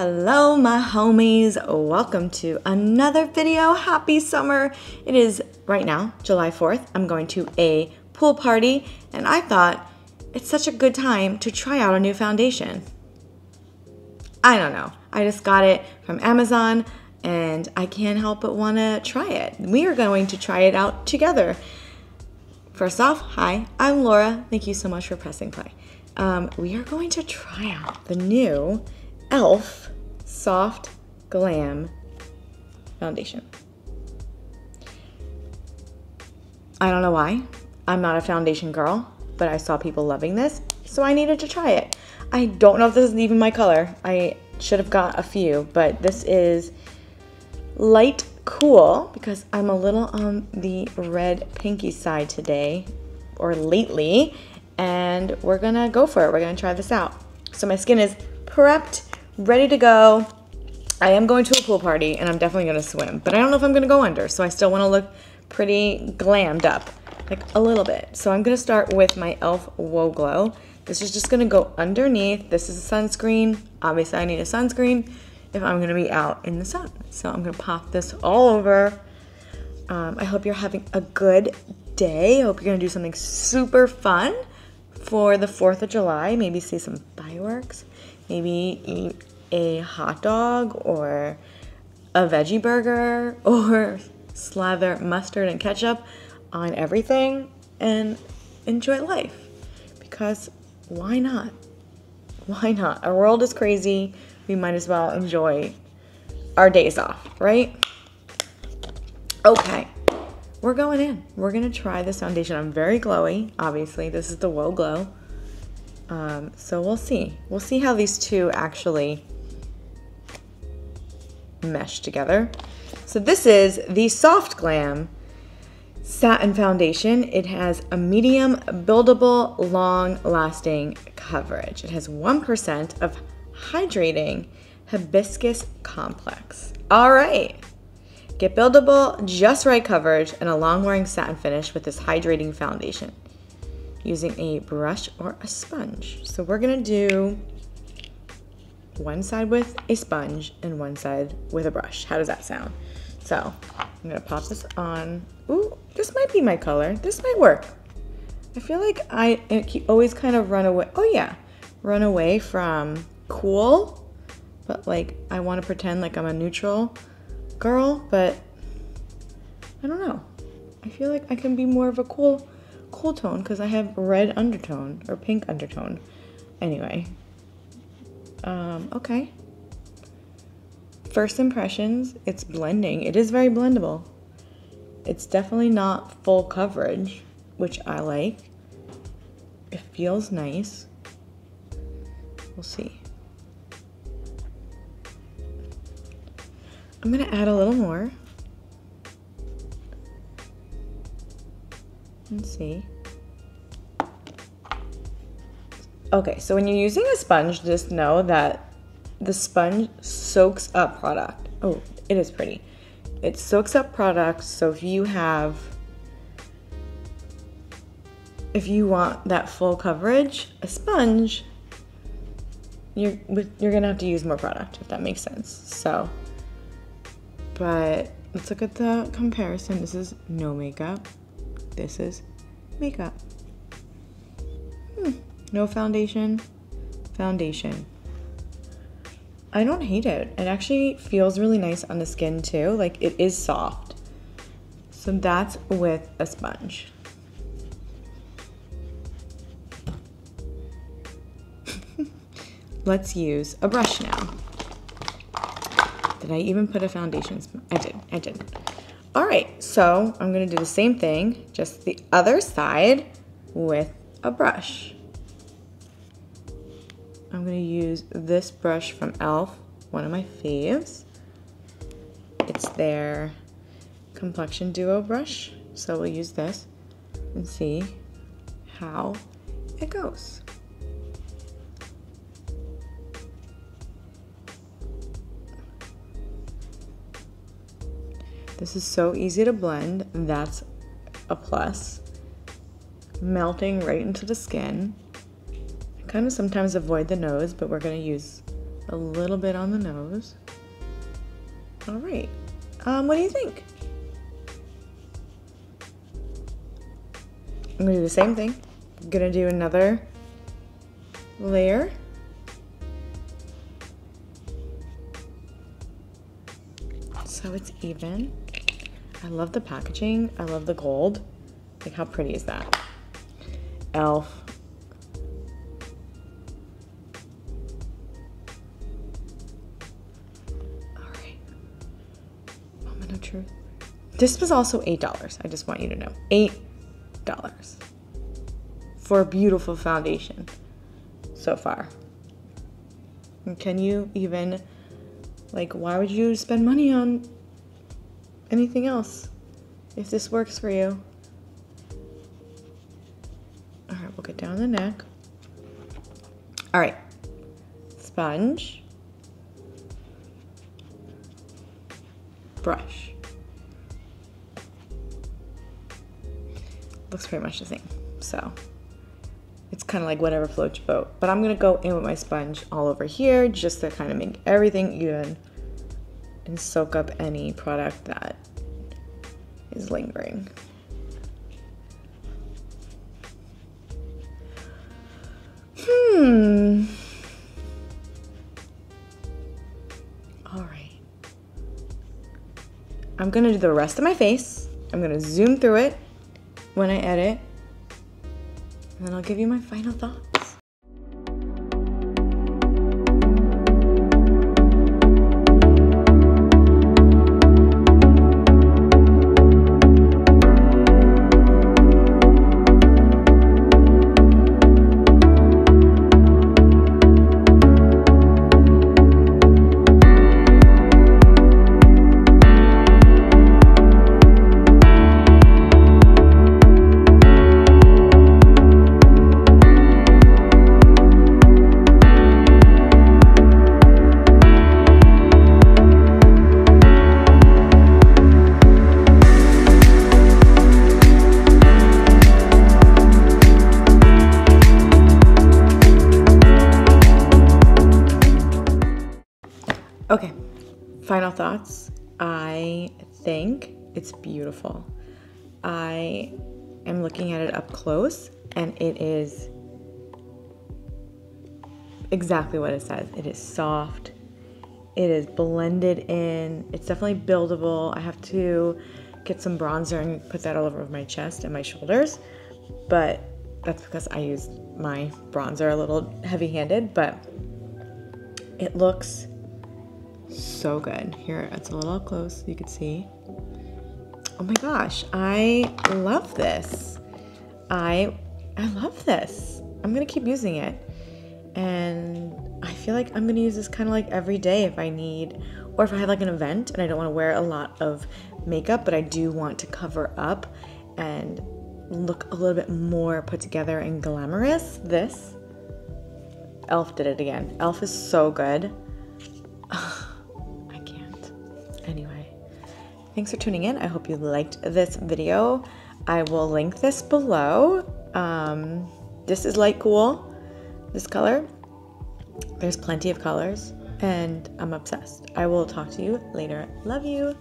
Hello, my homies. Welcome to another video. Happy summer. It is right now, July 4th. I'm going to a pool party, and I thought it's such a good time to try out a new foundation. I don't know. I just got it from Amazon, and I can't help but want to try it. We are going to try it out together. First off, hi, I'm Laura. Thank you so much for pressing play. Um, we are going to try out the new e.l.f. Soft Glam Foundation. I don't know why. I'm not a foundation girl, but I saw people loving this, so I needed to try it. I don't know if this is even my color. I should have got a few, but this is light cool because I'm a little on the red pinky side today or lately, and we're gonna go for it. We're gonna try this out. So my skin is prepped ready to go. I am going to a pool party and I'm definitely gonna swim, but I don't know if I'm gonna go under, so I still wanna look pretty glammed up, like a little bit. So I'm gonna start with my e.l.f. Whoa Glow. This is just gonna go underneath. This is a sunscreen. Obviously I need a sunscreen if I'm gonna be out in the sun. So I'm gonna pop this all over. Um, I hope you're having a good day. I hope you're gonna do something super fun for the 4th of July. Maybe see some fireworks. Maybe eat a hot dog or a veggie burger or slather mustard and ketchup on everything and enjoy life. Because why not? Why not? Our world is crazy. We might as well enjoy our days off, right? Okay, we're going in. We're gonna try this foundation. I'm very glowy, obviously. This is the Whoa Glow. Um, so we'll see. We'll see how these two actually mesh together. So this is the Soft Glam Satin Foundation. It has a medium buildable, long-lasting coverage. It has 1% of hydrating hibiscus complex. All right. Get buildable, just right coverage and a long-wearing satin finish with this hydrating foundation using a brush or a sponge. So we're gonna do one side with a sponge and one side with a brush. How does that sound? So I'm gonna pop this on. Ooh, this might be my color. This might work. I feel like I always kind of run away. Oh yeah, run away from cool, but like I want to pretend like I'm a neutral girl, but I don't know. I feel like I can be more of a cool, cool tone because I have red undertone or pink undertone. Anyway, um, okay. First impressions, it's blending. It is very blendable. It's definitely not full coverage, which I like. It feels nice. We'll see. I'm gonna add a little more. Let's see. Okay, so when you're using a sponge, just know that the sponge soaks up product. Oh, it is pretty. It soaks up product, so if you have, if you want that full coverage, a sponge, you're, you're gonna have to use more product, if that makes sense. So, but let's look at the comparison. This is no makeup. This is makeup. Hmm. No foundation, foundation. I don't hate it. It actually feels really nice on the skin too. Like it is soft. So that's with a sponge. Let's use a brush now. Did I even put a foundation? I did, I did. All right, so I'm gonna do the same thing, just the other side with a brush. I'm gonna use this brush from e.l.f., one of my faves. It's their complexion duo brush. So we'll use this and see how it goes. This is so easy to blend. That's a plus. Melting right into the skin kind of sometimes avoid the nose, but we're gonna use a little bit on the nose. All right. Um, what do you think? I'm gonna do the same thing. I'm gonna do another layer. So it's even. I love the packaging. I love the gold. Like how pretty is that? Elf. All right. Moment of truth. This was also $8. I just want you to know. $8 for a beautiful foundation so far. And can you even, like, why would you spend money on anything else if this works for you? All right, we'll get down the neck. All right, sponge, brush. Looks pretty much the same, so it's kind of like whatever floats your boat. But I'm gonna go in with my sponge all over here just to kind of make everything even and soak up any product that is lingering. Hmm. All right. I'm gonna do the rest of my face. I'm gonna zoom through it when I edit. And then I'll give you my final thoughts. Okay, final thoughts. I think it's beautiful. I am looking at it up close and it is exactly what it says. It is soft. It is blended in. It's definitely buildable. I have to get some bronzer and put that all over my chest and my shoulders. But that's because I used my bronzer a little heavy handed, but it looks so good. Here, it's a little close, you can see. Oh my gosh, I love this. I I love this. I'm gonna keep using it. And I feel like I'm gonna use this kind of like every day if I need, or if I have like an event and I don't wanna wear a lot of makeup, but I do want to cover up and look a little bit more put together and glamorous. This, e.l.f. did it again. e.l.f. is so good. Thanks for tuning in. I hope you liked this video. I will link this below. Um, this is light cool, this color. There's plenty of colors and I'm obsessed. I will talk to you later. Love you.